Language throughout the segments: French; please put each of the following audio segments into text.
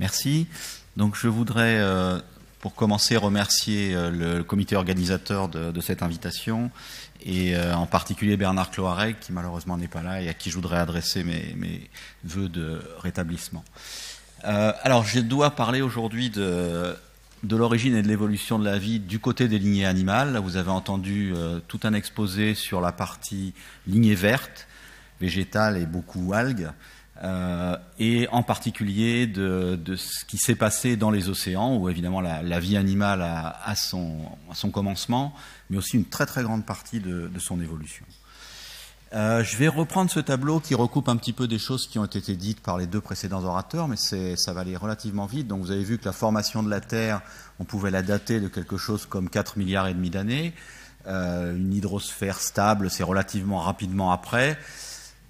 Merci. Donc je voudrais, euh, pour commencer, remercier euh, le comité organisateur de, cette invitation et euh, en particulier Bernard Cloarec, qui malheureusement n'est pas là et à qui je voudrais adresser mes, mes voeux de rétablissement. alors je dois parler aujourd'hui de, de l'origine et de l'évolution de la vie du côté des lignées animales. Vous avez entendu tout un exposé sur la partie lignée verte, végétale et beaucoup algues. Euh, et en particulier de, ce qui s'est passé dans les océans, où évidemment la, vie animale a, son, son, commencement, mais aussi une très très grande partie de, son évolution. Euh, je vais reprendre ce tableau qui recoupe un petit peu des choses qui ont été dites par les deux précédents orateurs, mais ça va aller relativement vite. Donc vous avez vu que la formation de la Terre, on pouvait la dater de quelque chose comme 4 milliards et demi d'années. Euh, une hydrosphère stable, c'est relativement rapidement après.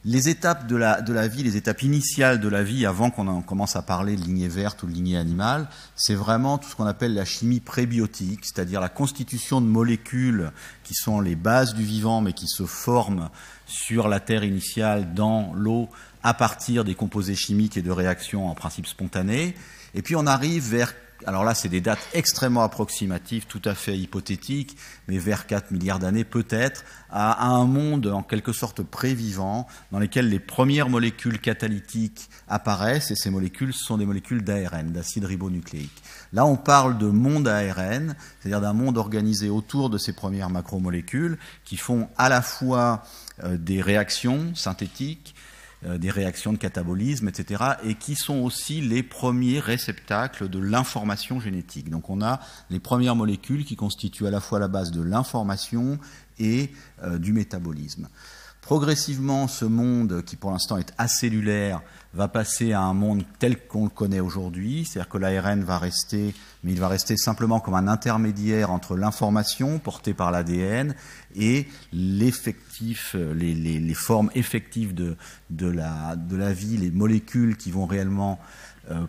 Les étapes de la, de la, vie, les étapes initiales de la vie, avant qu'on commence à parler de lignée verte ou de lignée animale, c'est vraiment tout ce qu'on appelle la chimie prébiotique, c'est-à-dire la constitution de molécules qui sont les bases du vivant, mais qui se forment sur la terre initiale, dans l'eau, à partir des composés chimiques et de réactions en principe spontanées. Et puis on arrive vers alors là, c'est des dates extrêmement approximatives, tout à fait hypothétiques, mais vers 4 milliards d'années peut-être, à, un monde en quelque sorte prévivant, dans lequel les premières molécules catalytiques apparaissent, et ces molécules sont des molécules d'ARN, d'acide ribonucléique. Là, on parle de monde ARN, c'est-à-dire d'un monde organisé autour de ces premières macromolécules, qui font à la fois euh, des réactions synthétiques, des réactions de catabolisme, etc., et qui sont aussi les premiers réceptacles de l'information génétique. Donc on a les premières molécules qui constituent à la fois la base de l'information et euh, du métabolisme. Progressivement, ce monde, qui pour l'instant est acellulaire, va passer à un monde tel qu'on le connaît aujourd'hui, c'est-à-dire que l'ARN va rester, mais il va rester simplement comme un intermédiaire entre l'information portée par l'ADN et les, formes effectives de, la, vie, les molécules qui vont réellement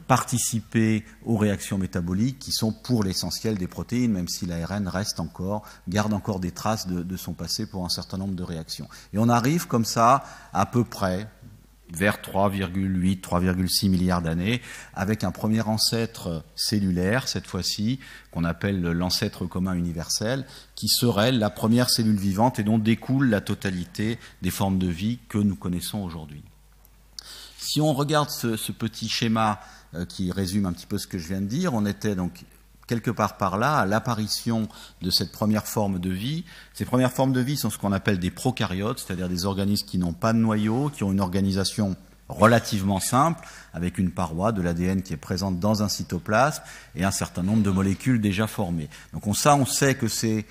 participer aux réactions métaboliques qui sont pour l'essentiel des protéines, même si l'ARN reste encore, garde encore des traces de, son passé pour un certain nombre de réactions. Et on arrive comme ça à peu près vers 3,8, 3,6 milliards d'années, avec un premier ancêtre cellulaire, cette fois-ci, qu'on appelle l'ancêtre commun universel, qui serait la première cellule vivante et dont découle la totalité des formes de vie que nous connaissons aujourd'hui. Si on regarde ce, petit schéma euh, qui résume un petit peu ce que je viens de dire, on était donc quelque part par là à l'apparition de cette première forme de vie. Ces premières formes de vie sont ce qu'on appelle des prokaryotes, c'est-à-dire des organismes qui n'ont pas de noyau, qui ont une organisation relativement simple, avec une paroi de l'ADN qui est présente dans un cytoplasme et un certain nombre de molécules déjà formées. Donc on, ça, on sait que c'est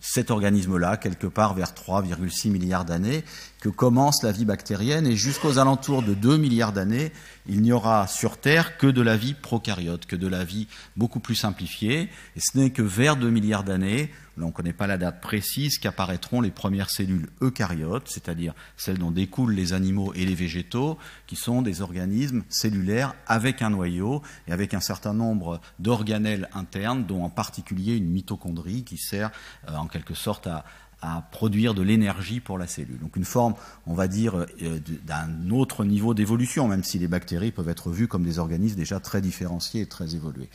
cet organisme-là, quelque part vers 3,6 milliards d'années, commence la vie bactérienne et jusqu'aux alentours de 2 milliards d'années, il n'y aura sur Terre que de la vie prokaryote, que de la vie beaucoup plus simplifiée. Et ce n'est que vers 2 milliards d'années, on ne connaît pas la date précise, qu'apparaîtront les premières cellules eucaryotes, c'est-à-dire celles dont découlent les animaux et les végétaux, qui sont des organismes cellulaires avec un noyau et avec un certain nombre d'organelles internes, dont en particulier une mitochondrie qui sert euh, en quelque sorte à, à produire de l'énergie pour la cellule. Donc une forme, on va dire, euh, d'un autre niveau d'évolution, même si les bactéries peuvent être vues comme des organismes déjà très différenciés et très évolués.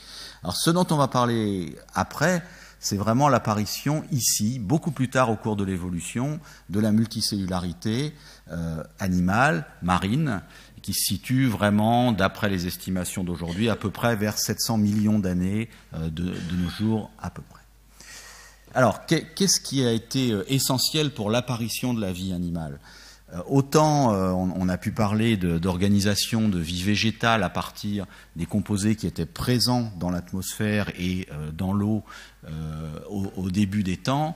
Alors ce dont on va parler après, c'est vraiment l'apparition ici, beaucoup plus tard au cours de l'évolution, de la multicellularité euh, animale, marine, qui se situe vraiment, d'après les estimations d'aujourd'hui, à peu près vers 700 millions d'années euh, de nos jours à peu près. Alors, qu'est-ce qui a été euh, essentiel pour l'apparition de la vie animale? Euh, Autant euh, on a pu parler d'organisation de, vie végétale à partir des composés qui étaient présents dans l'atmosphère et dans l'eau au, début des temps,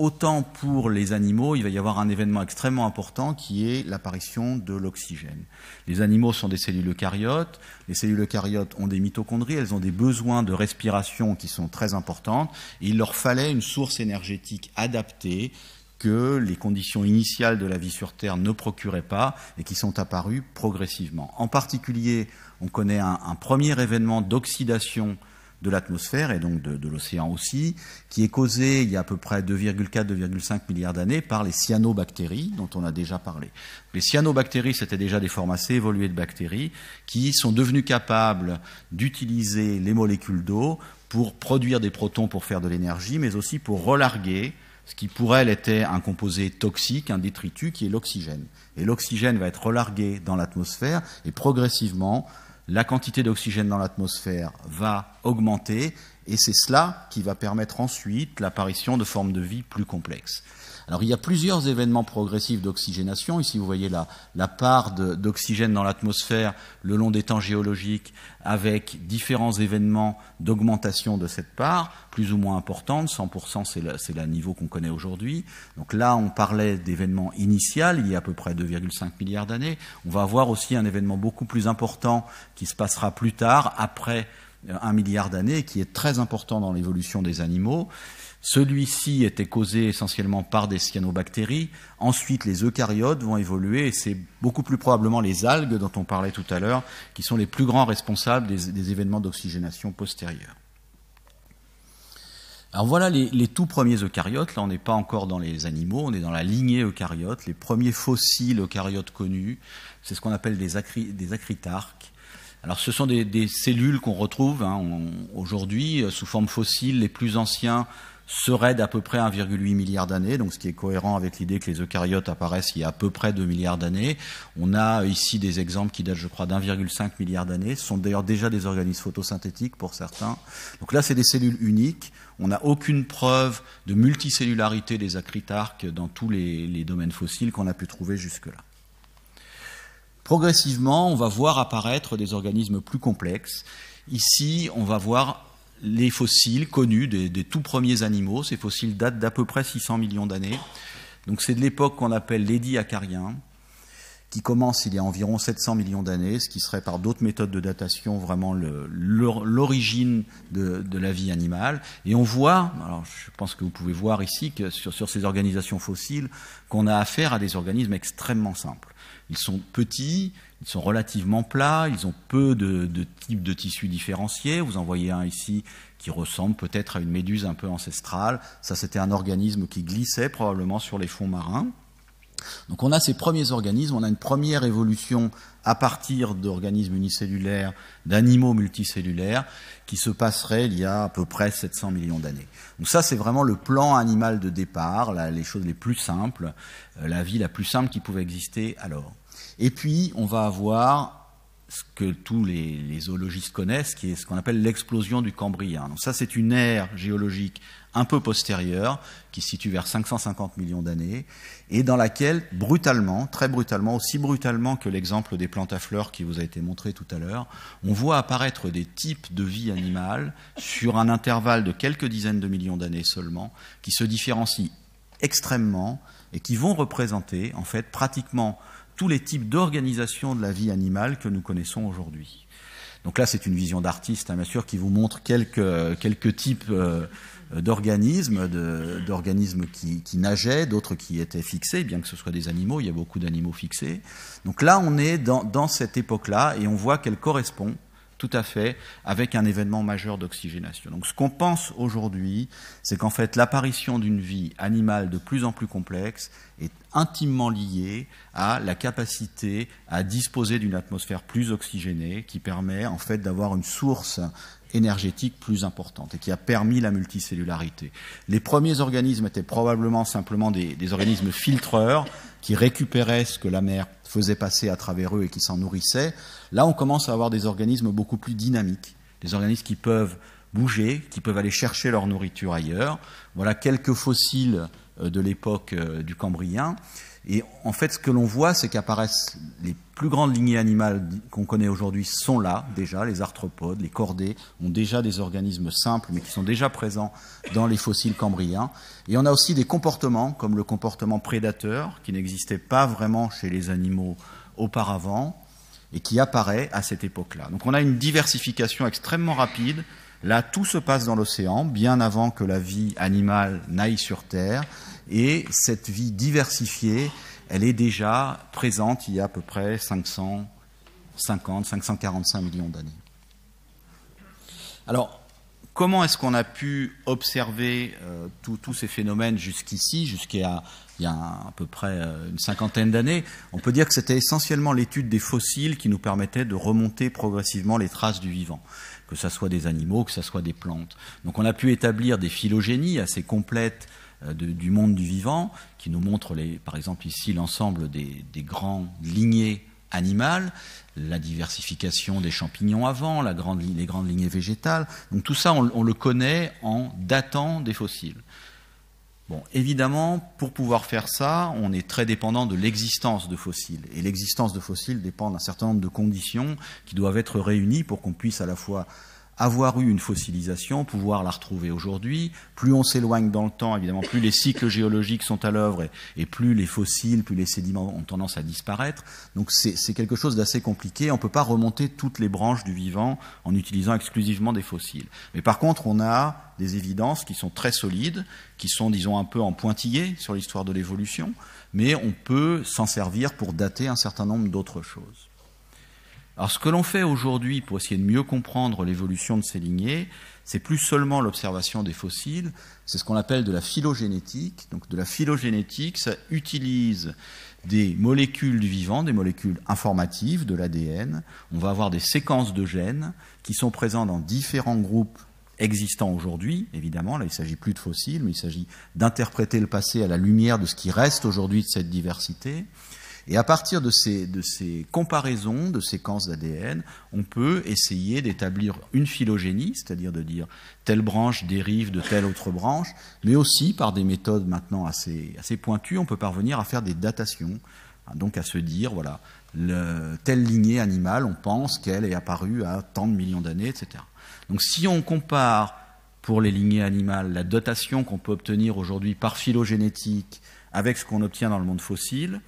autant pour les animaux, il va y avoir un événement extrêmement important qui est l'apparition de l'oxygène. Les animaux sont des cellules eucaryotes, les cellules eucaryotes ont des mitochondries, elles ont des besoins de respiration qui sont très importants, il leur fallait une source énergétique adaptée que les conditions initiales de la vie sur Terre ne procuraient pas et qui sont apparues progressivement. En particulier, on connaît un premier événement d'oxydation de l'atmosphère et donc de, l'océan aussi, qui est causée il y a à peu près 2,4-2,5 milliards d'années par les cyanobactéries dont on a déjà parlé. Les cyanobactéries, c'était déjà des formes assez évoluées de bactéries qui sont devenues capables d'utiliser les molécules d'eau pour produire des protons pour faire de l'énergie, mais aussi pour relarguer ce qui pour elle était un composé toxique, un détritus, qui est l'oxygène. Et l'oxygène va être relargué dans l'atmosphère et progressivement, la quantité d'oxygène dans l'atmosphère va augmenter et c'est cela qui va permettre ensuite l'apparition de formes de vie plus complexes. Alors il y a plusieurs événements progressifs d'oxygénation. Ici vous voyez la, la part d'oxygène dans l'atmosphère le long des temps géologiques avec différents événements d'augmentation de cette part, plus ou moins importante. 100% c'est le niveau qu'on connaît aujourd'hui. Donc là on parlait d'événements initial il y a à peu près 2,5 milliards d'années. On va avoir aussi un événement beaucoup plus important qui se passera plus tard, après un milliard d'années, qui est très important dans l'évolution des animaux. Celui-ci était causé essentiellement par des cyanobactéries. Ensuite, les eucaryotes vont évoluer et c'est beaucoup plus probablement les algues dont on parlait tout à l'heure qui sont les plus grands responsables des, événements d'oxygénation postérieurs. Alors voilà les, tout premiers eucaryotes. Là, on n'est pas encore dans les animaux, on est dans la lignée eucaryote. Les premiers fossiles eucaryotes connus, c'est ce qu'on appelle des, acritarques. Alors, ce sont des, cellules qu'on retrouve hein, aujourd'hui sous forme fossile. Les plus anciens serait d'à peu près 1,8 milliard d'années, donc ce qui est cohérent avec l'idée que les eucaryotes apparaissent il y a à peu près 2 milliards d'années. On a ici des exemples qui datent, je crois, d'1,5 milliard d'années. Ce sont d'ailleurs déjà des organismes photosynthétiques pour certains. Donc là, c'est des cellules uniques. On n'a aucune preuve de multicellularité des acritarques dans tous les, les domaines fossiles qu'on a pu trouver jusque-là. Progressivement, on va voir apparaître des organismes plus complexes. Ici, on va voir les fossiles connus des, tout premiers animaux. Ces fossiles datent d'à peu près 600 millions d'années. Donc c'est de l'époque qu'on appelle l'édi-acarien, qui commence il y a environ 700 millions d'années, ce qui serait par d'autres méthodes de datation vraiment l'origine de, la vie animale. Et on voit, alors je pense que vous pouvez voir ici que sur ces organisations fossiles, qu'on a affaire à des organismes extrêmement simples. Ils sont petits, ils sont relativement plats, ils ont peu de, types de tissus différenciés. Vous en voyez un ici qui ressemble peut-être à une méduse un peu ancestrale. Ça, c'était un organisme qui glissait probablement sur les fonds marins. Donc on a ces premiers organismes, on a une première évolution à partir d'organismes unicellulaires, d'animaux multicellulaires, qui se passerait il y a à peu près 700 millions d'années. Donc ça, c'est vraiment le plan animal de départ, les choses les plus simples, euh, la vie la plus simple qui pouvait exister alors. Et puis, on va avoir ce que tous les, zoologistes connaissent, qui est ce qu'on appelle l'explosion du Cambrien. Donc ça, c'est une ère géologique un peu postérieure, qui se situe vers 550 millions d'années, et dans laquelle, brutalement, très brutalement, aussi brutalement que l'exemple des plantes à fleurs qui vous a été montré tout à l'heure, on voit apparaître des types de vie animale sur un intervalle de quelques dizaines de millions d'années seulement, qui se différencient extrêmement et qui vont représenter, en fait, pratiquement tous les types d'organisation de la vie animale que nous connaissons aujourd'hui. Donc là, c'est une vision d'artiste, hein, bien sûr, qui vous montre quelques, quelques types euh, d'organismes, d'organismes qui, nageaient, d'autres qui étaient fixés, bien que ce soit des animaux, il y a beaucoup d'animaux fixés. Donc là, on est dans cette époque-là et on voit qu'elle correspond tout à fait avec un événement majeur d'oxygénation. Donc ce qu'on pense aujourd'hui, c'est qu'en fait l'apparition d'une vie animale de plus en plus complexe est intimement liée à la capacité à disposer d'une atmosphère plus oxygénée qui permet en fait d'avoir une source énergétique plus importante et qui a permis la multicellularité. Les premiers organismes étaient probablement simplement des, des organismes filtreurs qui récupéraient ce que la mer faisait passer à travers eux et qui s'en nourrissaient. Là, on commence à avoir des organismes beaucoup plus dynamiques, des organismes qui peuvent bouger, qui peuvent aller chercher leur nourriture ailleurs. Voilà quelques fossiles euh, de l'époque euh, du Cambrien. Et en fait, ce que l'on voit, c'est qu'apparaissent les plus grandes lignées animales qu'on connaît aujourd'hui sont là déjà. Les arthropodes, les cordées ont déjà des organismes simples, mais qui sont déjà présents dans les fossiles cambriens. Et on a aussi des comportements, comme le comportement prédateur, qui n'existait pas vraiment chez les animaux auparavant, et qui apparaît à cette époque-là. Donc on a une diversification extrêmement rapide. Là, tout se passe dans l'océan, bien avant que la vie animale n'aille sur Terre. Et cette vie diversifiée, elle est déjà présente il y a à peu près 550, 545 millions d'années. Alors, comment est-ce qu'on a pu observer euh, tous ces phénomènes jusqu'ici, jusqu'à il y a à peu près euh, une cinquantaine d'années? On peut dire que c'était essentiellement l'étude des fossiles qui nous permettait de remonter progressivement les traces du vivant que ce soit des animaux, que ce soit des plantes. Donc on a pu établir des phylogénies assez complètes euh, du monde du vivant, qui nous montrent, les, par exemple ici, l'ensemble des, des grandes lignées animales, la diversification des champignons avant, les grandes lignées végétales. Donc tout ça, on, le connaît en datant des fossiles. Bon, évidemment, pour pouvoir faire ça, on est très dépendant de l'existence de fossiles. Et l'existence de fossiles dépend d'un certain nombre de conditions qui doivent être réunies pour qu'on puisse à la fois avoir eu une fossilisation, pouvoir la retrouver aujourd'hui. Plus on s'éloigne dans le temps, évidemment, plus les cycles géologiques sont à l'œuvre et, plus les fossiles, plus les sédiments ont tendance à disparaître. Donc c'est quelque chose d'assez compliqué. On ne peut pas remonter toutes les branches du vivant en utilisant exclusivement des fossiles. Mais par contre, on a des évidences qui sont très solides, qui sont, disons, un peu en pointillé sur l'histoire de l'évolution, mais on peut s'en servir pour dater un certain nombre d'autres choses. Alors ce que l'on fait aujourd'hui pour essayer de mieux comprendre l'évolution de ces lignées, c'est plus seulement l'observation des fossiles, c'est ce qu'on appelle de la phylogénétique. Donc de la phylogénétique, ça utilise des molécules du vivant, des molécules informatives de l'ADN. On va avoir des séquences de gènes qui sont présents dans différents groupes existants aujourd'hui, évidemment. Là, il ne s'agit plus de fossiles, mais il s'agit d'interpréter le passé à la lumière de ce qui reste aujourd'hui de cette diversité. Et à partir de ces, comparaisons de séquences d'ADN, on peut essayer d'établir une phylogénie, c'est-à-dire de dire telle branche dérive de telle autre branche, mais aussi par des méthodes maintenant assez, pointues, on peut parvenir à faire des datations, hein, donc à se dire, voilà, le, telle lignée animale, on pense qu'elle est apparue à tant de millions d'années, etc. Donc si on compare pour les lignées animales la dotation qu'on peut obtenir aujourd'hui par phylogénétique avec ce qu'on obtient dans le monde fossile,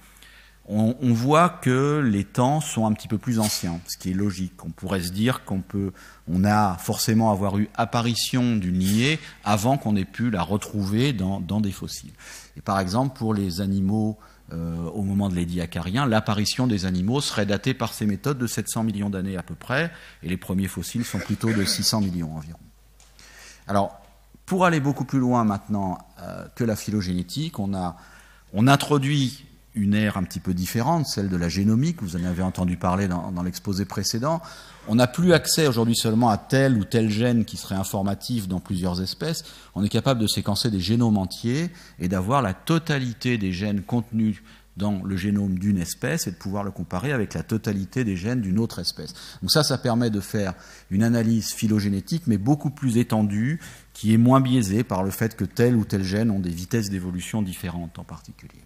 on, voit que les temps sont un petit peu plus anciens, ce qui est logique. On pourrait se dire qu'on peut, on a forcément avoir eu apparition d'une lignée avant qu'on ait pu la retrouver dans, des fossiles. Et par exemple, pour les animaux euh, au moment de l'édiacariens, l'apparition des animaux serait datée par ces méthodes de 700 millions d'années à peu près, et les premiers fossiles sont plutôt de 600 millions environ. Alors, pour aller beaucoup plus loin maintenant euh, que la phylogénétique, on a on introduit une ère un petit peu différente, celle de la génomique, vous en avez entendu parler dans, l'exposé précédent. On n'a plus accès aujourd'hui seulement à tel ou tel gène qui serait informatif dans plusieurs espèces, on est capable de séquencer des génomes entiers et d'avoir la totalité des gènes contenus dans le génome d'une espèce et de pouvoir le comparer avec la totalité des gènes d'une autre espèce. Donc ça, ça permet de faire une analyse phylogénétique, mais beaucoup plus étendue, qui est moins biaisée par le fait que tel ou tel gène ont des vitesses d'évolution différentes en particulier.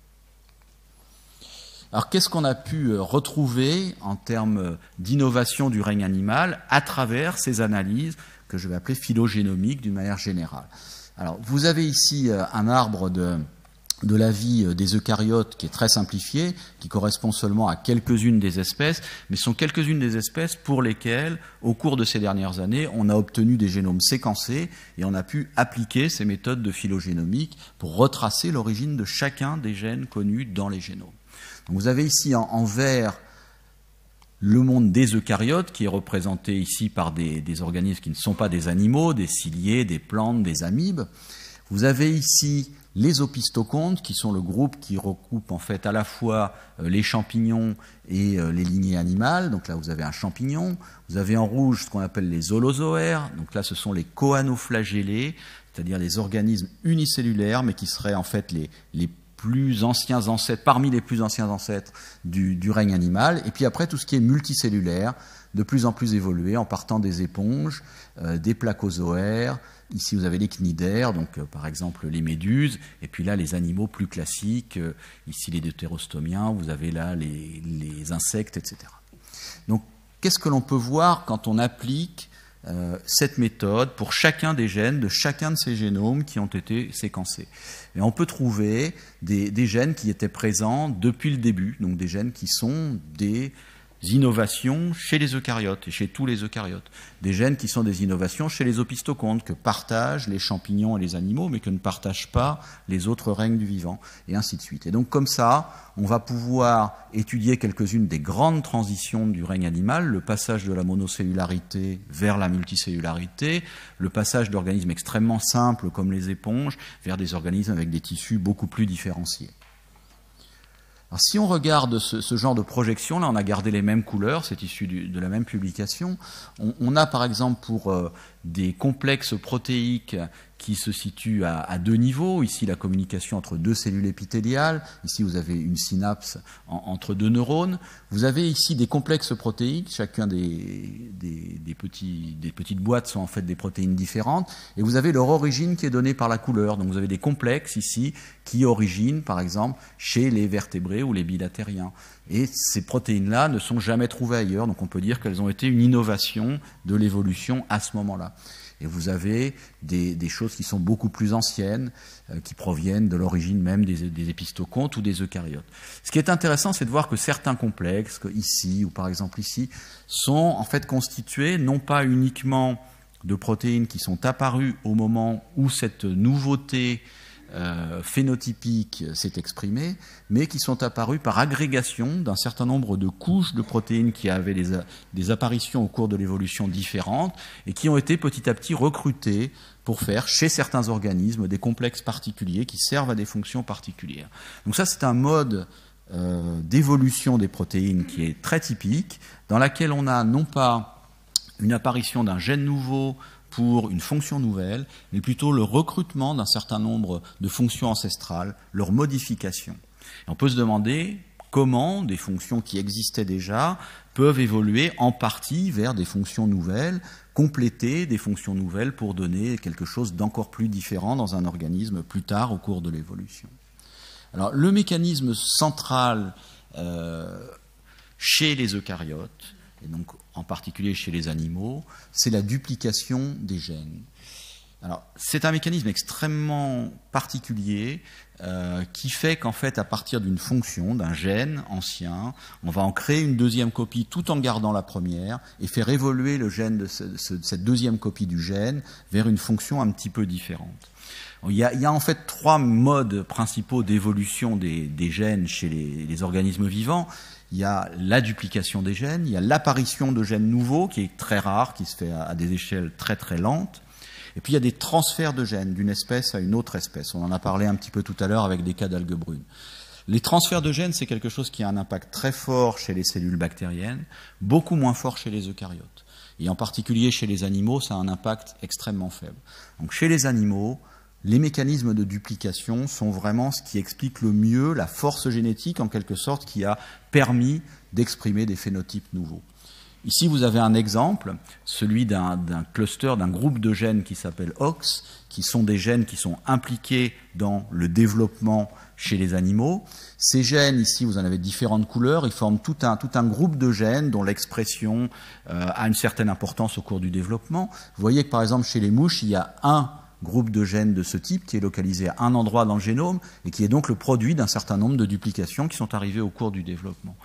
Alors qu'est-ce qu'on a pu euh, retrouver en termes d'innovation du règne animal à travers ces analyses que je vais appeler phylogénomiques d'une manière générale? Alors vous avez ici euh, un arbre de, de la vie euh, des eucaryotes qui est très simplifié, qui correspond seulement à quelques-unes des espèces, mais sont quelques-unes des espèces pour lesquelles, au cours de ces dernières années, on a obtenu des génomes séquencés et on a pu appliquer ces méthodes de phylogénomique pour retracer l'origine de chacun des gènes connus dans les génomes. Vous avez ici en, vert le monde des eucaryotes, qui est représenté ici par des, organismes qui ne sont pas des animaux, des ciliés, des plantes, des amibes. Vous avez ici les opistocontes, qui sont le groupe qui recoupe en fait à la fois euh, les champignons et euh, les lignées animales. Donc là, vous avez un champignon. Vous avez en rouge ce qu'on appelle les holozoaires. Donc là, ce sont les coanoflagellés, c'est-à-dire les organismes unicellulaires, mais qui seraient en fait les, les plus anciens ancêtres, parmi les plus anciens ancêtres du, règne animal, et puis après tout ce qui est multicellulaire, de plus en plus évolué en partant des éponges, euh, des placozoaires, ici vous avez les cnidaires, donc euh, par exemple les méduses, et puis là les animaux plus classiques, euh, ici les deutérostomiens, vous avez là les, insectes, etc. Donc qu'est-ce que l'on peut voir quand on applique cette méthode pour chacun des gènes de chacun de ces génomes qui ont été séquencés? Et on peut trouver des, gènes qui étaient présents depuis le début, donc des gènes qui sont des innovations chez les eucaryotes et chez tous les eucaryotes. Des gènes qui sont des innovations chez les opistocontes, que partagent les champignons et les animaux, mais que ne partagent pas les autres règnes du vivant, et ainsi de suite. Et donc comme ça, on va pouvoir étudier quelques-unes des grandes transitions du règne animal, le passage de la monocellularité vers la multicellularité, le passage d'organismes extrêmement simples comme les éponges vers des organismes avec des tissus beaucoup plus différenciés. Si on regarde ce, genre de projection, là on a gardé les mêmes couleurs, c'est issu de la même publication. On, a par exemple pour euh, des complexes protéiques qui se situe à, deux niveaux. Ici, la communication entre deux cellules épithéliales. Ici, vous avez une synapse entre deux neurones. Vous avez ici des complexes protéiques. Chacun des, des, petits, des petites boîtes sont en fait des protéines différentes. Et vous avez leur origine qui est donnée par la couleur. Donc, vous avez des complexes ici qui originent, par exemple, chez les vertébrés ou les bilatériens. Et ces protéines-là ne sont jamais trouvées ailleurs. Donc, on peut dire qu'elles ont été une innovation de l'évolution à ce moment-là. Et vous avez des, choses qui sont beaucoup plus anciennes, euh, qui proviennent de l'origine même des, des, épistocontes ou des eucaryotes. Ce qui est intéressant, c'est de voir que certains complexes, ici ou par exemple ici, sont en fait constitués non pas uniquement de protéines qui sont apparues au moment où cette nouveauté euh, phénotypique s'est exprimé, mais qui sont apparus par agrégation d'un certain nombre de couches de protéines qui avaient des, apparitions au cours de l'évolution différentes et qui ont été petit à petit recrutées pour faire chez certains organismes des complexes particuliers qui servent à des fonctions particulières. Donc ça, c'est un mode euh, d'évolution des protéines qui est très typique, dans laquelle on a non pas une apparition d'un gène nouveau pour une fonction nouvelle, mais plutôt le recrutement d'un certain nombre de fonctions ancestrales, leur modification. on peut se demander comment des fonctions qui existaient déjà peuvent évoluer en partie vers des fonctions nouvelles, compléter des fonctions nouvelles pour donner quelque chose d'encore plus différent dans un organisme plus tard au cours de l'évolution. Alors le mécanisme central euh, chez les eucaryotes, et donc en particulier chez les animaux, c'est la duplication des gènes. C'est un mécanisme extrêmement particulier euh, qui fait qu'en fait, à partir d'une fonction, d'un gène ancien, on va en créer une deuxième copie tout en gardant la première et faire évoluer cette deuxième copie du gène vers une fonction un petit peu différente. Il y a, en fait trois modes principaux d'évolution des, gènes chez les organismes vivants il y a la duplication des gènes, il y a l'apparition de gènes nouveaux qui est très rare, qui se fait à des échelles très très lentes. Et puis il y a des transferts de gènes d'une espèce à une autre espèce. On en a parlé un petit peu tout à l'heure avec des cas d'algues brunes. Les transferts de gènes, c'est quelque chose qui a un impact très fort chez les cellules bactériennes, beaucoup moins fort chez les eucaryotes. Et en particulier chez les animaux, ça a un impact extrêmement faible. Donc chez les animaux, les mécanismes de duplication sont vraiment ce qui explique le mieux la force génétique, en quelque sorte, qui a permis d'exprimer des phénotypes nouveaux. Ici, vous avez un exemple, celui d'un cluster, d'un groupe de gènes qui s'appelle OX, qui sont des gènes qui sont impliqués dans le développement chez les animaux. Ces gènes, ici, vous en avez différentes couleurs, ils forment tout un, groupe de gènes dont l'expression euh, a une certaine importance au cours du développement. Vous voyez que, par exemple, chez les mouches, il y a un groupe de gènes de ce type qui est localisé à un endroit dans le génome et qui est donc le produit d'un certain nombre de duplications qui sont arrivées au cours du développement.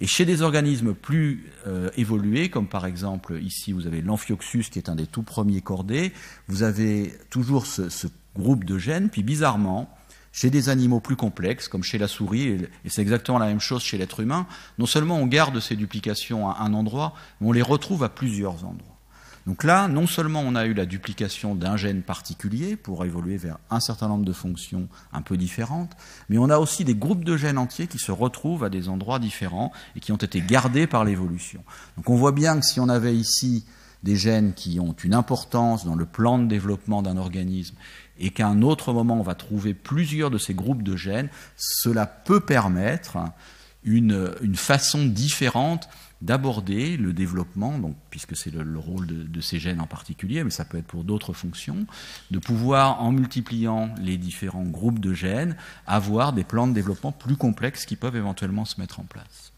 Et chez des organismes plus euh, évolués, comme par exemple ici vous avez l'amphioxus qui est un des tout premiers cordés, vous avez toujours ce, ce groupe de gènes, puis bizarrement, chez des animaux plus complexes, comme chez la souris, et c'est exactement la même chose chez l'être humain, non seulement on garde ces duplications à un endroit, mais on les retrouve à plusieurs endroits. Donc là, non seulement on a eu la duplication d'un gène particulier pour évoluer vers un certain nombre de fonctions un peu différentes, mais on a aussi des groupes de gènes entiers qui se retrouvent à des endroits différents et qui ont été gardés par l'évolution. Donc on voit bien que si on avait ici des gènes qui ont une importance dans le plan de développement d'un organisme et qu'à un autre moment on va trouver plusieurs de ces groupes de gènes, cela peut permettre une, une façon différente d'aborder le développement, puisque c'est le, rôle de, ces gènes en particulier, mais ça peut être pour d'autres fonctions, de pouvoir, en multipliant les différents groupes de gènes, avoir des plans de développement plus complexes qui peuvent éventuellement se mettre en place.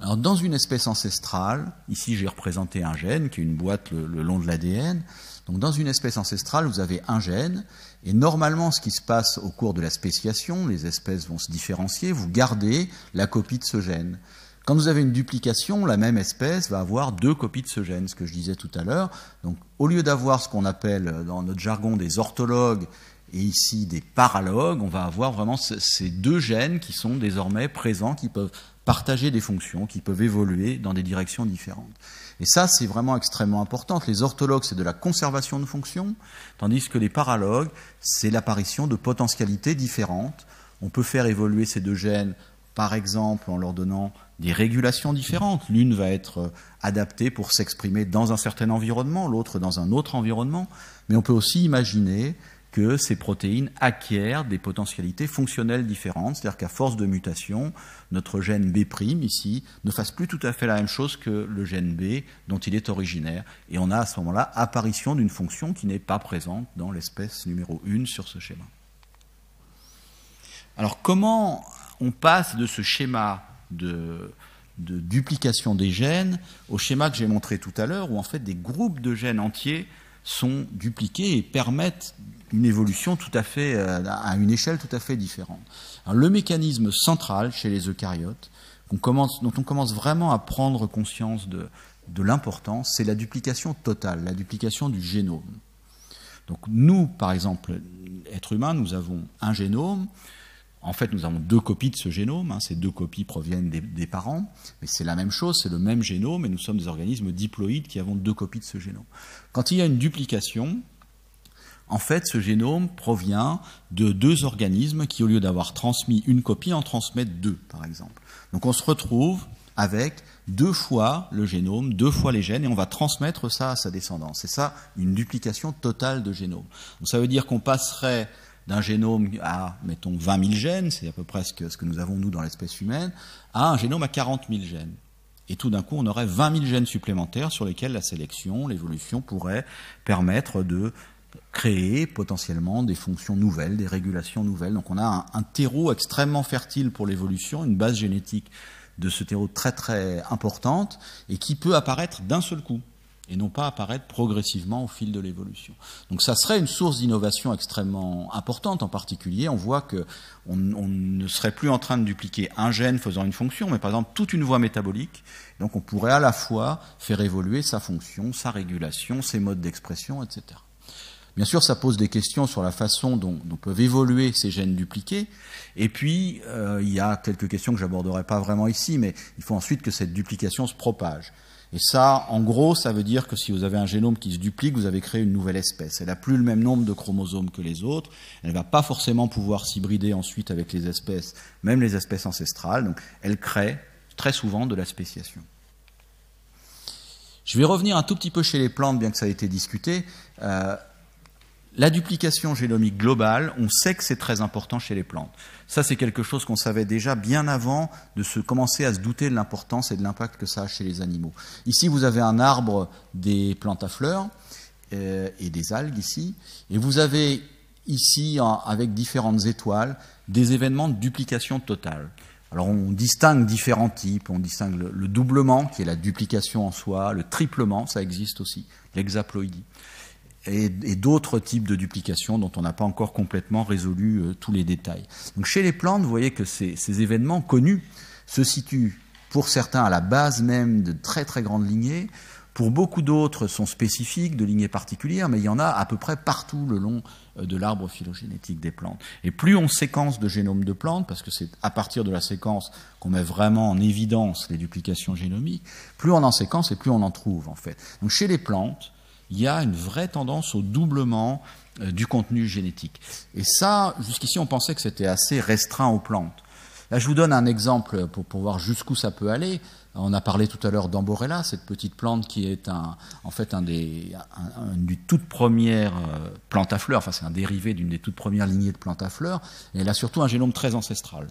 Dans une espèce ancestrale, ici j'ai représenté un gène qui est une boîte le, le long de l'ADN. Donc, dans une espèce ancestrale, vous avez un gène, et normalement, ce qui se passe au cours de la spéciation, les espèces vont se différencier, vous gardez la copie de ce gène. Quand vous avez une duplication, la même espèce va avoir deux copies de ce gène, ce que je disais tout à l'heure. Donc, au lieu d'avoir ce qu'on appelle dans notre jargon des orthologues et ici des paralogues, on va avoir vraiment ces deux gènes qui sont désormais présents, qui peuvent partager des fonctions, qui peuvent évoluer dans des directions différentes. Et ça, c'est vraiment extrêmement important. Les orthologues, c'est de la conservation de fonctions, tandis que les paralogues, c'est l'apparition de potentialités différentes. On peut faire évoluer ces deux gènes, par exemple, en leur donnant des régulations différentes. L'une va être adaptée pour s'exprimer dans un certain environnement, l'autre dans un autre environnement. Mais on peut aussi imaginer que ces protéines acquièrent des potentialités fonctionnelles différentes, c'est-à-dire qu'à force de mutation, notre gène B' ici ne fasse plus tout à fait la même chose que le gène B dont il est originaire. Et on a à ce moment-là apparition d'une fonction qui n'est pas présente dans l'espèce numéro 1 sur ce schéma. Alors comment on passe de ce schéma de, duplication des gènes au schéma que j'ai montré tout à l'heure, où en fait des groupes de gènes entiers sont dupliqués et permettent une évolution tout à fait euh, à une échelle tout à fait différente. le mécanisme central chez les eucaryotes, dont on commence vraiment à prendre conscience de, de l'importance, c'est la duplication totale, la duplication du génome. Donc nous, par exemple, êtres humains, nous avons un génome. En fait, nous avons deux copies de ce génome. Hein. ces deux copies proviennent des, des parents, mais c'est la même chose, c'est le même génome, et nous sommes des organismes diploïdes qui avons deux copies de ce génome. Quand il y a une duplication, en fait, ce génome provient de deux organismes qui, au lieu d'avoir transmis une copie, en transmettent deux, par exemple. Donc on se retrouve avec deux fois le génome, deux fois les gènes, et on va transmettre ça à sa descendance. C'est ça, une duplication totale de génome. Donc ça veut dire qu'on passerait d'un génome à, mettons, 20 000 gènes, c'est à peu près ce que, nous avons nous dans l'espèce humaine, à un génome à 40 000 gènes. Et tout d'un coup, on aurait 20 000 gènes supplémentaires sur lesquels la sélection, l'évolution pourrait permettre de créer potentiellement des fonctions nouvelles, des régulations nouvelles. Donc on a un, terreau extrêmement fertile pour l'évolution, une base génétique de ce terreau très très importante et qui peut apparaître d'un seul coup et non pas apparaître progressivement au fil de l'évolution. Donc ça serait une source d'innovation extrêmement importante. En particulier, on voit que on, ne serait plus en train de dupliquer un gène faisant une fonction, mais par exemple toute une voie métabolique. Donc on pourrait à la fois faire évoluer sa fonction, sa régulation, ses modes d'expression, etc. Bien sûr, ça pose des questions sur la façon dont, peuvent évoluer ces gènes dupliqués. Et puis, euh, il y a quelques questions que j'aborderai pas vraiment ici, mais il faut ensuite que cette duplication se propage. Et ça, en gros, ça veut dire que si vous avez un génome qui se duplique, vous avez créé une nouvelle espèce. Elle n'a plus le même nombre de chromosomes que les autres. Elle ne va pas forcément pouvoir s'hybrider ensuite avec les espèces, même les espèces ancestrales. Donc, elle crée très souvent de la spéciation. Je vais revenir un tout petit peu chez les plantes, bien que ça ait été discuté. Euh, la duplication génomique globale, on sait que c'est très important chez les plantes. Ça, c'est quelque chose qu'on savait déjà bien avant de se commencer à se douter de l'importance et de l'impact que ça a chez les animaux. Ici, vous avez un arbre des plantes à fleurs euh, et des algues ici, et vous avez ici, avec différentes étoiles, des événements de duplication totale. Alors on distingue différents types, on distingue le, le doublement, qui est la duplication en soi, le triplement, ça existe aussi, l'hexaploïdie et, d'autres types de duplications dont on n'a pas encore complètement résolu euh, tous les détails. Donc chez les plantes, vous voyez que ces, ces, événements connus se situent pour certains à la base même de très très grandes lignées, pour beaucoup d'autres sont spécifiques de lignées particulières, mais il y en a à peu près partout le long euh, de l'arbre phylogénétique des plantes. Et plus on séquence de génomes de plantes, parce que c'est à partir de la séquence qu'on met vraiment en évidence les duplications génomiques, plus on en séquence et plus on en trouve en fait. Donc chez les plantes, il y a une vraie tendance au doublement euh, du contenu génétique. Et ça, jusqu'ici, on pensait que c'était assez restreint aux plantes. Là, je vous donne un exemple pour, voir jusqu'où ça peut aller. On a parlé tout à l'heure d'Amborella, cette petite plante qui est en fait un des toutes premières euh, plantes à fleurs, enfin c'est un dérivé d'une des toutes premières lignées de plantes à fleurs, et elle a surtout un génome très ancestral.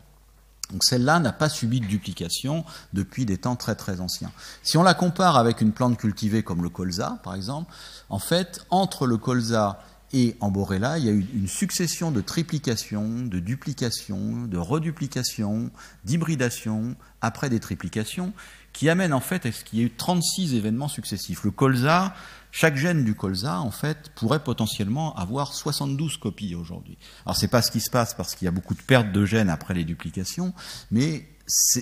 Donc celle-là n'a pas subi de duplication depuis des temps très très anciens. Si on la compare avec une plante cultivée comme le colza, par exemple, en fait, entre le colza et Amborella, il y a eu une succession de triplications, de duplications, de reduplications, d'hybridations, après des triplications, qui amène en fait à ce qu'il y ait eu 36 événements successifs. Le colza, chaque gène du colza, en fait, pourrait potentiellement avoir 72 copies aujourd'hui. Alors c'est pas ce qui se passe parce qu'il y a beaucoup de pertes de gènes après les duplications, mais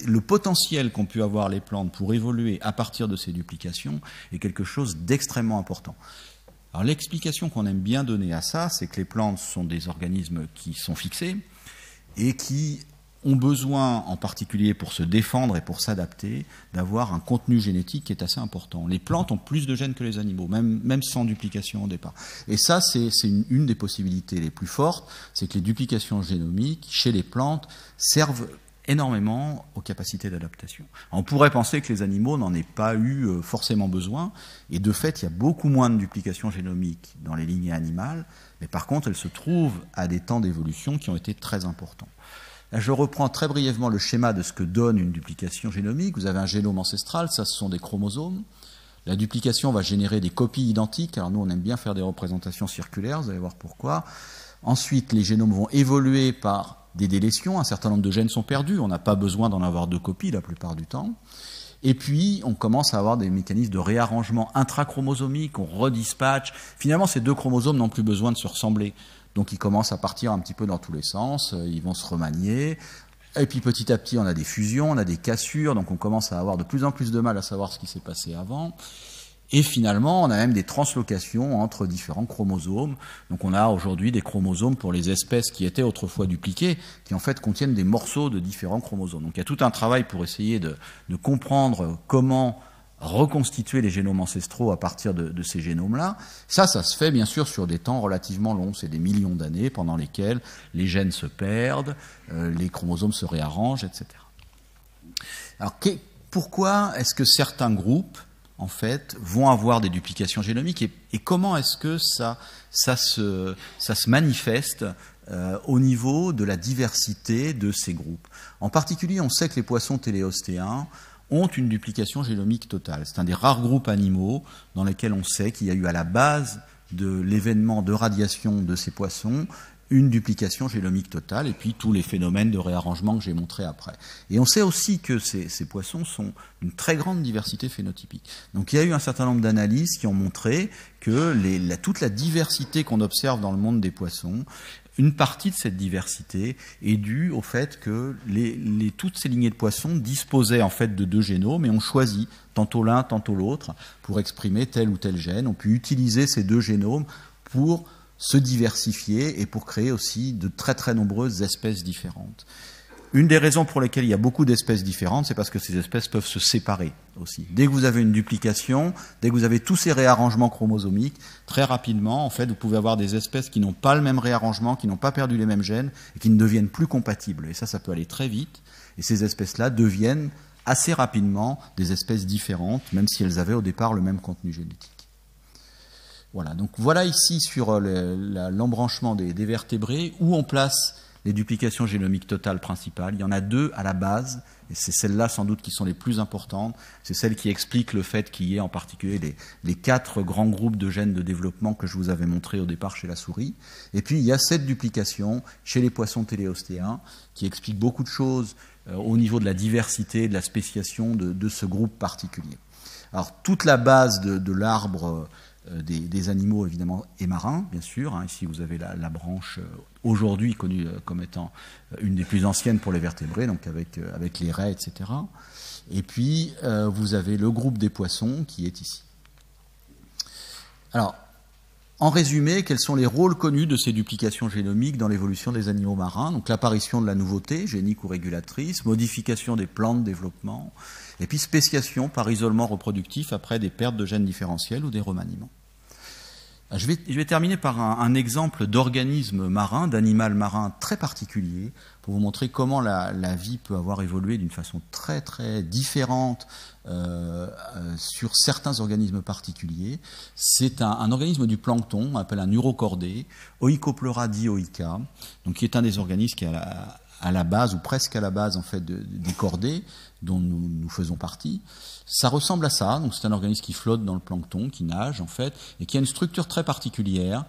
le potentiel qu'ont pu avoir les plantes pour évoluer à partir de ces duplications est quelque chose d'extrêmement important. Alors l'explication qu'on aime bien donner à ça, c'est que les plantes sont des organismes qui sont fixés et qui ont besoin, en particulier pour se défendre et pour s'adapter, d'avoir un contenu génétique qui est assez important. Les plantes ont plus de gènes que les animaux, même, sans duplication au départ. Et ça, c'est une, une, des possibilités les plus fortes, c'est que les duplications génomiques chez les plantes servent énormément aux capacités d'adaptation. On pourrait penser que les animaux n'en aient pas eu euh, forcément besoin, et de fait, il y a beaucoup moins de duplication génomique dans les lignées animales, mais par contre, elles se trouvent à des temps d'évolution qui ont été très importants. Je reprends très brièvement le schéma de ce que donne une duplication génomique. Vous avez un génome ancestral, ça ce sont des chromosomes. La duplication va générer des copies identiques. Alors nous, on aime bien faire des représentations circulaires, vous allez voir pourquoi. Ensuite, les génomes vont évoluer par des délétions, un certain nombre de gènes sont perdus, on n'a pas besoin d'en avoir deux copies la plupart du temps. Et puis, on commence à avoir des mécanismes de réarrangement intrachromosomique, on redispatche. Finalement, ces deux chromosomes n'ont plus besoin de se ressembler. Donc, ils commencent à partir un petit peu dans tous les sens, euh, ils vont se remanier. Et puis, petit à petit, on a des fusions, on a des cassures, donc on commence à avoir de plus en plus de mal à savoir ce qui s'est passé avant. Et finalement, on a même des translocations entre différents chromosomes. Donc on a aujourd'hui des chromosomes pour les espèces qui étaient autrefois dupliquées, qui en fait contiennent des morceaux de différents chromosomes. Donc il y a tout un travail pour essayer de, comprendre comment reconstituer les génomes ancestraux à partir de, ces génomes-là. Ça, ça se fait bien sûr sur des temps relativement longs. C'est des millions d'années pendant lesquelles les gènes se perdent, euh, les chromosomes se réarrangent, etc. Alors pourquoi est-ce que certains groupes en fait, vont avoir des duplications génomiques et, comment est-ce que ça, se manifeste euh, au niveau de la diversité de ces groupes? En particulier, on sait que les poissons téléostéens ont une duplication génomique totale. C'est un des rares groupes animaux dans lesquels on sait qu'il y a eu à la base de l'événement de radiation de ces poissons une duplication génomique totale et puis tous les phénomènes de réarrangement que j'ai montrés après. Et on sait aussi que ces, poissons sont d'une très grande diversité phénotypique. Donc il y a eu un certain nombre d'analyses qui ont montré que toute la diversité qu'on observe dans le monde des poissons une partie de cette diversité est due au fait que toutes ces lignées de poissons disposaient en fait de deux génomes et ont choisi tantôt l'un, tantôt l'autre pour exprimer tel ou tel gène. On peut utiliser ces deux génomes pour se diversifier et pour créer aussi de très très nombreuses espèces différentes. Une des raisons pour lesquelles il y a beaucoup d'espèces différentes, c'est parce que ces espèces peuvent se séparer aussi. Dès que vous avez une duplication, dès que vous avez tous ces réarrangements chromosomiques, très rapidement, en fait, vous pouvez avoir des espèces qui n'ont pas le même réarrangement, qui n'ont pas perdu les mêmes gènes et qui ne deviennent plus compatibles. Et ça, ça peut aller très vite. Et ces espèces-là deviennent assez rapidement des espèces différentes, même si elles avaient au départ le même contenu génétique. Voilà, donc voilà ici sur euh, l'embranchement des, vertébrés où on place les duplications génomiques totales principales. Il y en a deux à la base, et c'est celles-là sans doute qui sont les plus importantes. C'est celles qui expliquent le fait qu'il y ait en particulier les, quatre grands groupes de gènes de développement que je vous avais montrés au départ chez la souris. Et puis il y a cette duplication chez les poissons téléostéens qui explique beaucoup de choses euh, au niveau de la diversité, de la spéciation de, ce groupe particulier. Alors toute la base de, de l'arbre euh, des, animaux évidemment et marins, bien sûr. Hein. Ici, vous avez la, branche euh, aujourd'hui connue euh, comme étant une des plus anciennes pour les vertébrés, donc avec, avec les raies, etc. Et puis, vous avez le groupe des poissons qui est ici. Alors, en résumé, quels sont les rôles connus de ces duplications génomiques dans l'évolution des animaux marins? Donc l'apparition de la nouveauté, génique ou régulatrice, modification des plans de développement, et puis spéciation par isolement reproductif après des pertes de gènes différentiels ou des remaniements. Je vais, terminer par un, exemple d'organisme marin, d'animal marin très particulier, pour vous montrer comment la, vie peut avoir évolué d'une façon très très différente euh, euh, sur certains organismes particuliers. C'est un, organisme du plancton, on appelle un urocordé, Oicopleura dioica, donc qui est un des organismes qui est à la, base ou presque à la base en fait des cordées, dont nous, nous, faisons partie. Ça ressemble à ça, donc c'est un organisme qui flotte dans le plancton, qui nage en fait, et qui a une structure très particulière,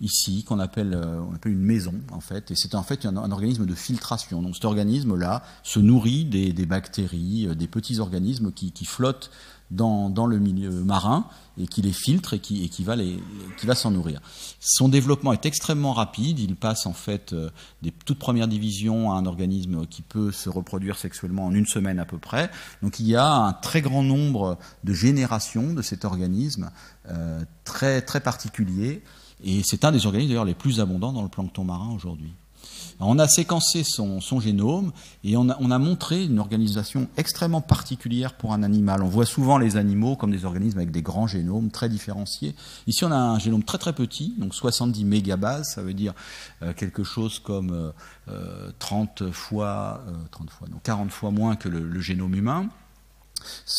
ici qu'on appelle, on appelle une maison en fait, et c'est en fait un, organisme de filtration. Donc cet organisme-là se nourrit des, bactéries, des petits organismes qui, flottent dans, le milieu marin et qui les filtre et qui, et va, s'en nourrir. Son développement est extrêmement rapide. Il passe en fait euh, des toutes premières divisions à un organisme qui peut se reproduire sexuellement en une semaine à peu près. Donc il y a un très grand nombre de générations de cet organisme euh, très, très particulier. Et c'est un des organismes d'ailleurs les plus abondants dans le plancton marin aujourd'hui. On a séquencé son, génome et on a, montré une organisation extrêmement particulière pour un animal. On voit souvent les animaux comme des organismes avec des grands génomes très différenciés. Ici, on a un génome très très petit, donc 70 mégabases, ça veut dire euh, quelque chose comme 30 euh, euh, fois, 30 fois, non, 40 fois moins que le, génome humain.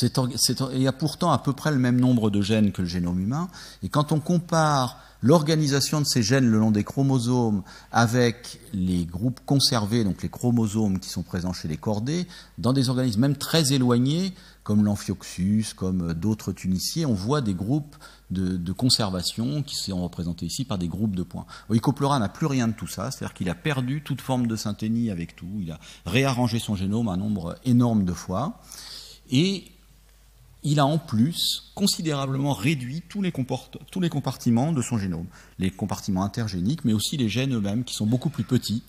Il y a pourtant à peu près le même nombre de gènes que le génome humain. Et quand on compare l'organisation de ces gènes le long des chromosomes avec les groupes conservés, donc les chromosomes qui sont présents chez les cordés, dans des organismes même très éloignés, comme l'amphioxus, comme d'autres tuniciers, on voit des groupes de, conservation qui sont représentés ici par des groupes de points. Oikoplora n'a plus rien de tout ça, c'est-à-dire qu'il a perdu toute forme de synthénie avec tout, il a réarrangé son génome un nombre énorme de fois, et il a en plus considérablement réduit tous les, compartiments de son génome, les compartiments intergéniques, mais aussi les gènes eux-mêmes qui sont beaucoup plus petits.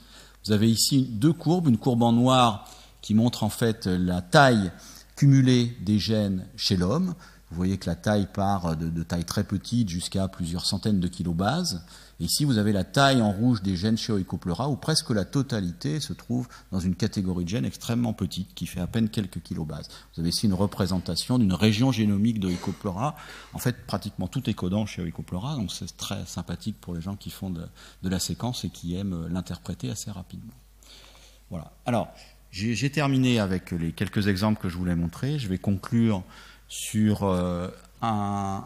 Vous avez ici deux courbes, une courbe en noir qui montre en fait la taille cumulée des gènes chez l'homme. Vous voyez que la taille part de, de taille très petite jusqu'à plusieurs centaines de kilobases. Ici, vous avez la taille en rouge des gènes chez Oikopleura, où presque la totalité se trouve dans une catégorie de gènes extrêmement petite, qui fait à peine quelques kilobases. Vous avez ici une représentation d'une région génomique de. En fait, pratiquement tout est codant chez Oikopleura, donc c'est très sympathique pour les gens qui font de, la séquence et qui aiment l'interpréter assez rapidement. Voilà. Alors, j'ai terminé avec les quelques exemples que je voulais montrer. Je vais conclure sur euh, un,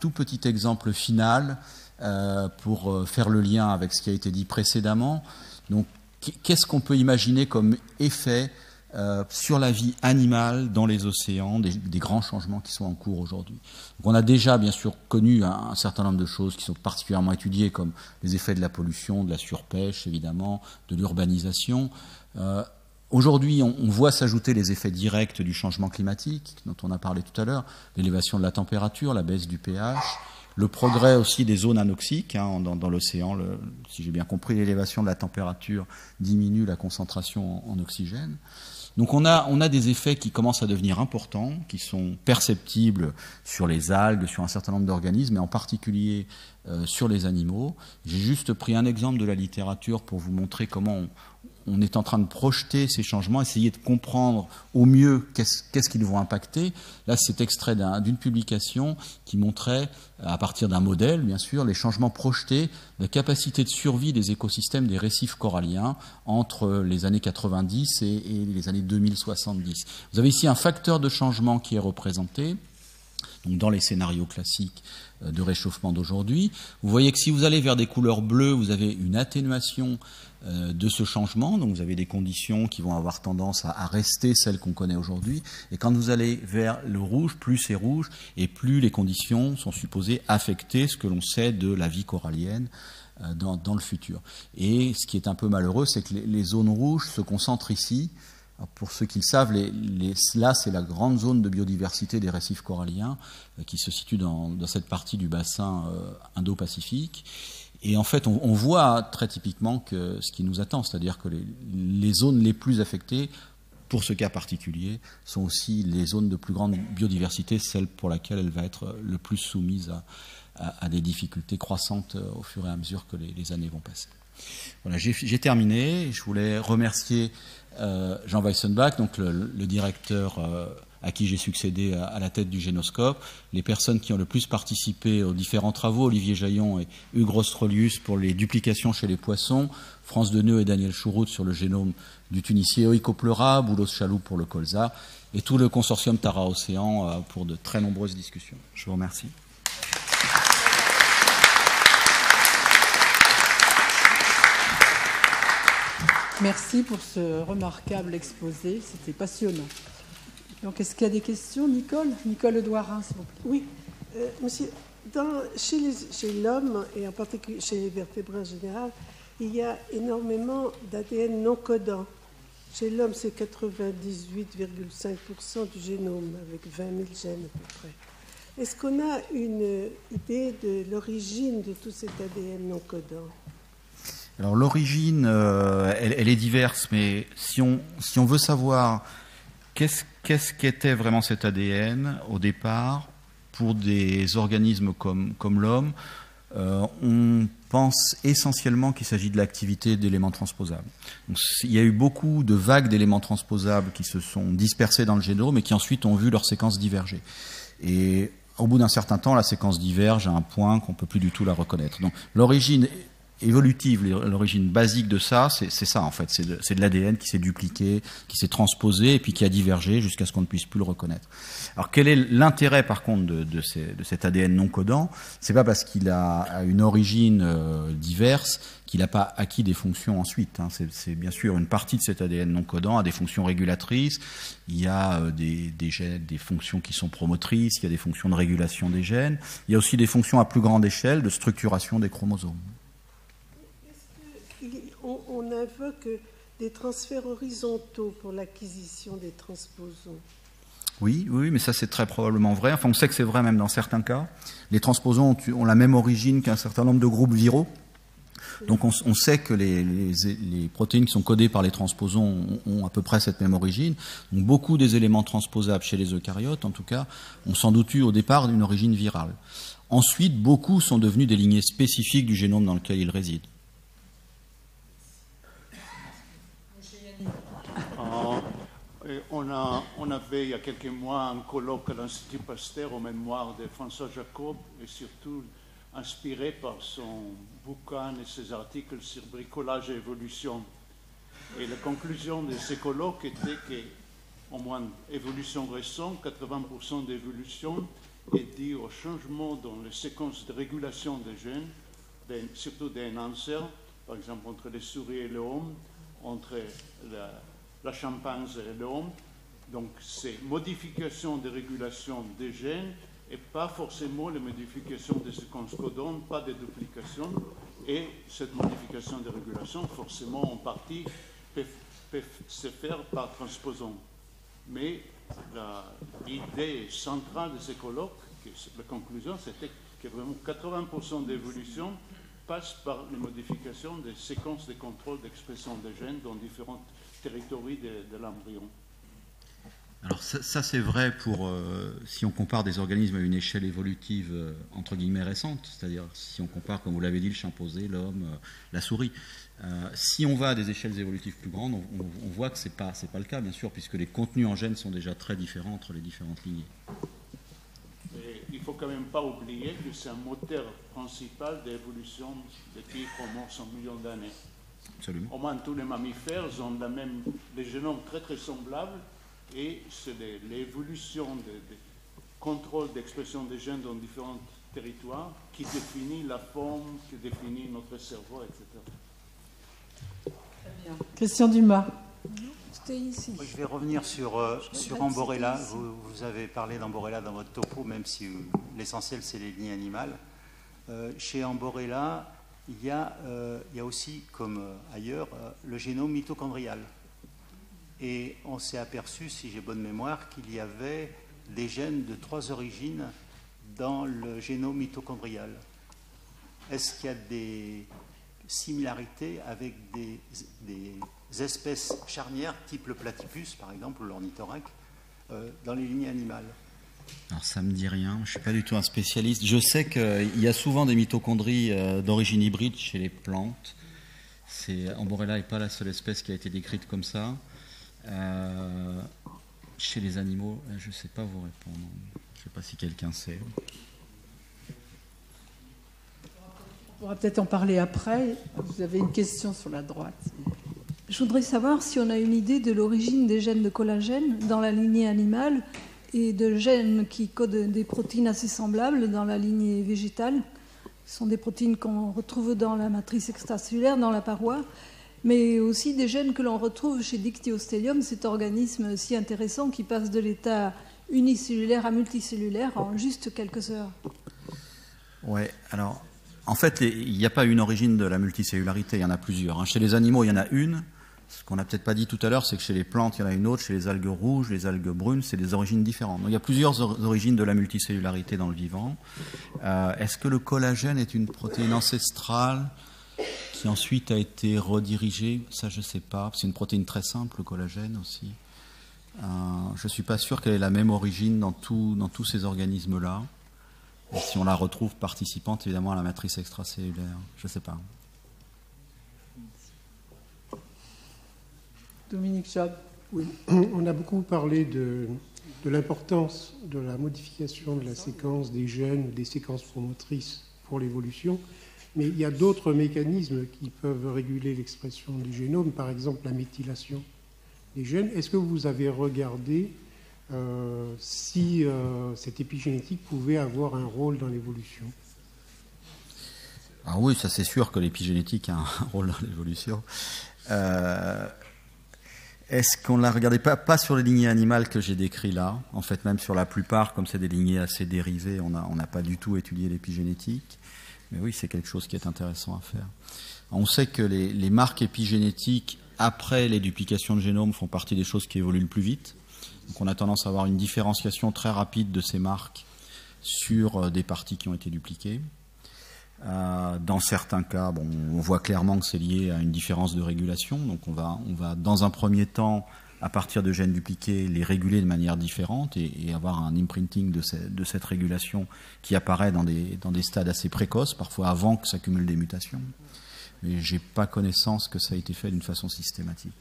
tout petit exemple final euh, pour euh, faire le lien avec ce qui a été dit précédemment. Donc, qu'est-ce qu'on peut imaginer comme effet sur la vie animale dans les océans, des, grands changements qui sont en cours aujourd'hui? On a déjà bien sûr connu un, certain nombre de choses qui sont particulièrement étudiées, comme les effets de la pollution, de la surpêche évidemment, de l'urbanisation. Aujourd'hui, on, voit s'ajouter les effets directs du changement climatique, dont on a parlé tout à l'heure, l'élévation de la température, la baisse du pH, le progrès aussi des zones anoxiques hein, dans, l'océan. Si j'ai bien compris, l'élévation de la température diminue la concentration en, oxygène. Donc on a, on a des effets qui commencent à devenir importants, qui sont perceptibles sur les algues, sur un certain nombre d'organismes, et en particulier euh, sur les animaux. J'ai juste pris un exemple de la littérature pour vous montrer comment on, on est en train de projeter ces changements, essayer de comprendre au mieux qu'est-ce qu'ils vont impacter. Là, c'est extrait d'une publication qui montrait, à partir d'un modèle, bien sûr, les changements projetés, la capacité de survie des écosystèmes des récifs coralliens entre les années 90 et, les années 2070. Vous avez ici un facteur de changement qui est représenté. Dans les scénarios classiques euh, de réchauffement d'aujourd'hui. Vous voyez que si vous allez vers des couleurs bleues, vous avez une atténuation de ce changement. Donc vous avez des conditions qui vont avoir tendance à, rester celles qu'on connaît aujourd'hui. Et quand vous allez vers le rouge, plus c'est rouge et plus les conditions sont supposées affecter ce que l'on sait de la vie corallienne euh, dans, le futur. Et ce qui est un peu malheureux, c'est que les, zones rouges se concentrent ici. pour ceux qui le savent, là, c'est la grande zone de biodiversité des récifs coralliens euh, qui se situe dans, cette partie du bassin Indo-Pacifique. Et en fait, on, voit très typiquement que ce qui nous attend, c'est-à-dire que les, zones les plus affectées, pour ce cas particulier, sont aussi les zones de plus grande biodiversité, celles pour laquelle elle va être le plus soumise à, des difficultés croissantes euh, au fur et à mesure que les, années vont passer. Voilà, j'ai terminé. Je voulais remercier euh, Jean Weissenbach, donc le, directeur. Euh, à qui j'ai succédé à, la tête du génoscope, les personnes qui ont le plus participé aux différents travaux, Olivier Jaillon et Hugues Rostrolius pour les duplications chez les poissons, France Deneux et Daniel Chourout sur le génome du Tunisier, Oiko Pleura, Boulos Chalou pour le colza, et tout le consortium Tara Océan euh, pour de très nombreuses discussions. Je vous remercie. Merci pour ce remarquable exposé, c'était passionnant. Donc, est-ce qu'il y a des questions Nicole? Nicole Edouard, s'il vous plaît. Oui, euh, monsieur, chez l'homme, et en particulier chez les vertébrés en général, il y a énormément d'ADN non codant. Chez l'homme, c'est 98,5% du génome, avec 20 000 gènes à peu près. Est-ce qu'on a une idée de l'origine de tout cet ADN non codant Alors l'origine, euh, elle, est diverse, mais si on, si on veut savoir qu'est-ce qu'était vraiment cet ADN au départ pour des organismes comme, l'homme, euh, on pense essentiellement qu'il s'agit de l'activité d'éléments transposables. il y a eu beaucoup de vagues d'éléments transposables qui se sont dispersés dans le génome et qui ensuite ont vu leur séquence diverger. Et au bout d'un certain temps, la séquence diverge à un point qu'on ne peut plus du tout la reconnaître. Donc l'origine évolutive, l'origine basique de ça, c'est ça en fait. C'est de, l'ADN qui s'est dupliqué, qui s'est transposé et puis qui a divergé jusqu'à ce qu'on ne puisse plus le reconnaître. Alors quel est l'intérêt par contre de, cet ADN non codant? C'est pas parce qu'il a une origine euh, diverse qu'il n'a pas acquis des fonctions ensuite. Hein. C'est bien sûr une partie de cet ADN non codant a des fonctions régulatrices. Il y a euh, des, gènes, des fonctions qui sont promotrices. Il y a des fonctions de régulation des gènes. Il y a aussi des fonctions à plus grande échelle de structuration des chromosomes on, invoque des transferts horizontaux pour l'acquisition des transposons. Oui, oui, mais ça c'est très probablement vrai. Enfin, on sait que c'est vrai même dans certains cas. Les transposons ont, la même origine qu'un certain nombre de groupes viraux. Donc on, sait que les, protéines qui sont codées par les transposons ont, à peu près cette même origine. Donc beaucoup des éléments transposables chez les eucaryotes, en tout cas, ont sans doute eu au départ une origine virale. Ensuite, beaucoup sont devenus des lignées spécifiques du génome dans lequel ils résident. On, a, on avait il y a quelques mois un colloque à l'Institut Pasteur aux mémoires de François Jacob et surtout inspiré par son bouquin et ses articles sur bricolage et évolution. Et la conclusion de ces colloques était que, au moins évolution récente, 80% d'évolution est due au changement dans les séquences de régulation des gènes, surtout des enhancers, par exemple entre les souris et l'homme, entre la, la chimpanzé et l'homme. Donc, c'est modification de régulation des gènes et pas forcément les modifications des séquences codons, pas de duplication. Et cette modification de régulation, forcément, en partie, peut, se faire par transposon. Mais l'idée centrale de ces colloques, la conclusion, c'était que vraiment 80% d'évolution passe par les modifications des séquences de contrôle d'expression des gènes dans différentes territoire de, l'embryon. Alors ça, c'est vrai pour euh, si on compare des organismes à une échelle évolutive euh, entre guillemets récente, c'est-à-dire si on compare, comme vous l'avez dit, le chimpanzé, l'homme, euh, la souris. si on va à des échelles évolutives plus grandes, on, voit que c'est pas c'est pas le cas, bien sûr, puisque les contenus en gènes sont déjà très différents entre les différentes lignées. il faut quand même pas oublier que c'est un moteur principal d'évolution depuis au 100 millions d'années. Au moins tous les mammifères ont la même, des génomes très très semblables et c'est l'évolution des contrôle d'expression des gènes dans différents territoires qui définit la forme, qui définit notre cerveau, etc. Très bien. Christian Dumas. Ici. je vais revenir sur, euh, sur Amborella. Vous, vous, avez parlé d'Amborella dans votre topo, même si l'essentiel c'est les lignes animales. Euh, chez Amborella, il y a, euh, il y a aussi, comme euh, ailleurs, euh, le génome mitochondrial. Et on s'est aperçu, si j'ai bonne mémoire, qu'il y avait des gènes de trois origines dans le génome mitochondrial. Est-ce qu'il y a des similarités avec des, des, espèces charnières, type le platypus, par exemple, ou l'ornithorynque, dans les lignées animales? Alors ça me dit rien, je ne suis pas du tout un spécialiste. Je sais qu'il y a souvent des mitochondries euh, d'origine hybride chez les plantes. C'est, Amborella n'est pas la seule espèce qui a été décrite comme ça. Euh, chez les animaux, euh, je ne sais pas vous répondre. Je ne sais pas si quelqu'un sait. On pourra peut-être en parler après. Vous avez une question sur la droite. Je voudrais savoir si on a une idée de l'origine des gènes de collagène dans la lignée animale et de gènes qui codent des protéines assez semblables dans la lignée végétale. Ce sont des protéines qu'on retrouve dans la matrice extracellulaire, dans la paroi, mais aussi des gènes que l'on retrouve chez Dictyostelium, cet organisme si intéressant qui passe de l'état unicellulaire à multicellulaire en juste quelques heures. Ouais, alors en fait, il n'y a pas une origine de la multicellularité, il y en a plusieurs. Hein. Chez les animaux, il y en a une. Ce qu'on n'a peut-être pas dit tout à l'heure, c'est que chez les plantes, il y en a une autre. Chez les algues rouges, les algues brunes, c'est des origines différentes. Donc il y a plusieurs origines de la multicellularité dans le vivant. Euh, est-ce que le collagène est une protéine ancestrale qui ensuite a été redirigée? Ça, je ne sais pas. C'est une protéine très simple, le collagène aussi. Euh, je ne suis pas sûr qu'elle ait la même origine dans, tous ces organismes-là. Si on la retrouve participante évidemment à la matrice extracellulaire, je ne sais pas. Dominique Chab. Oui, on a beaucoup parlé de, de l'importance de la modification de la séquence des gènes ou des séquences promotrices pour l'évolution, mais il y a d'autres mécanismes qui peuvent réguler l'expression du génome, par exemple la méthylation des gènes. Est-ce que vous avez regardé euh, si euh, cette épigénétique pouvait avoir un rôle dans l'évolution? Ah oui, ça c'est sûr que l'épigénétique a un rôle dans l'évolution. Euh, est-ce qu'on ne l'a regardé pas, pas sur les lignées animales que j'ai décrites là En fait, même sur la plupart, comme c'est des lignées assez dérivées, on n'a pas du tout étudié l'épigénétique. Mais oui, c'est quelque chose qui est intéressant à faire. On sait que les, les marques épigénétiques, après les duplications de génome, font partie des choses qui évoluent le plus vite. Donc on a tendance à avoir une différenciation très rapide de ces marques sur euh, des parties qui ont été dupliquées. Euh, dans certains cas, bon, on voit clairement que c'est lié à une différence de régulation. Donc on va, on va dans un premier temps, à partir de gènes dupliqués, les réguler de manière différente et, avoir un imprinting de, de, cette régulation qui apparaît dans des, dans des stades assez précoces, parfois avant que s'accumulent des mutations. Mais j'ai pas connaissance que ça a été fait d'une façon systématique.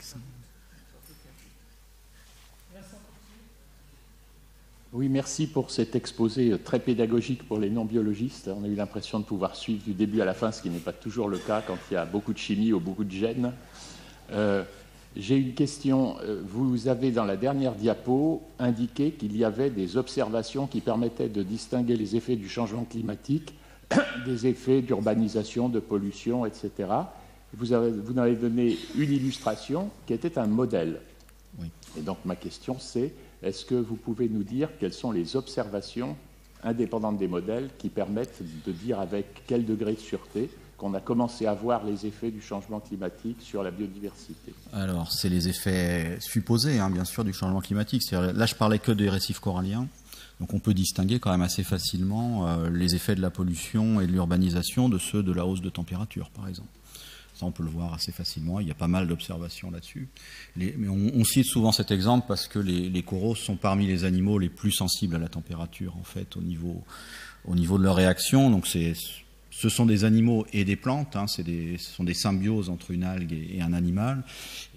Oui, merci pour cet exposé très pédagogique pour les non-biologistes. On a eu l'impression de pouvoir suivre du début à la fin, ce qui n'est pas toujours le cas quand il y a beaucoup de chimie ou beaucoup de gènes. Euh, j'ai une question. Euh, vous avez dans la dernière diapo indiqué qu'il y avait des observations qui permettaient de distinguer les effets du changement climatique des effets d'urbanisation, de pollution, etc. Vous, avez, vous en avez donné une illustration qui était un modèle. Et donc ma question c'est est-ce que vous pouvez nous dire quelles sont les observations indépendantes des modèles qui permettent de dire avec quel degré de sûreté qu'on a commencé à voir les effets du changement climatique sur la biodiversité? Alors, c'est les effets supposés, hein, bien sûr, du changement climatique. Là, je parlais que des récifs coralliens. Donc, on peut distinguer quand même assez facilement euh, les effets de la pollution et de l'urbanisation de ceux de la hausse de température, par exemple. On peut le voir assez facilement. Il y a pas mal d'observations là-dessus. Mais on, cite souvent cet exemple parce que les, coraux sont parmi les animaux les plus sensibles à la température, en fait, au niveau, au niveau de leur réaction. Donc, ce sont des animaux et des plantes. Hein, des, ce sont des symbioses entre une algue et, un animal.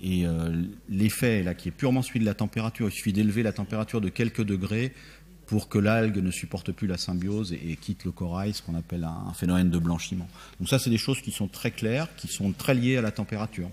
Et euh, l'effet là, qui est purement celui de la température, il suffit d'élever la température de quelques degrés pour que l'algue ne supporte plus la symbiose et, quitte le corail, ce qu'on appelle un, phénomène de blanchiment. Donc ça, c'est des choses qui sont très claires, qui sont très liées à la température.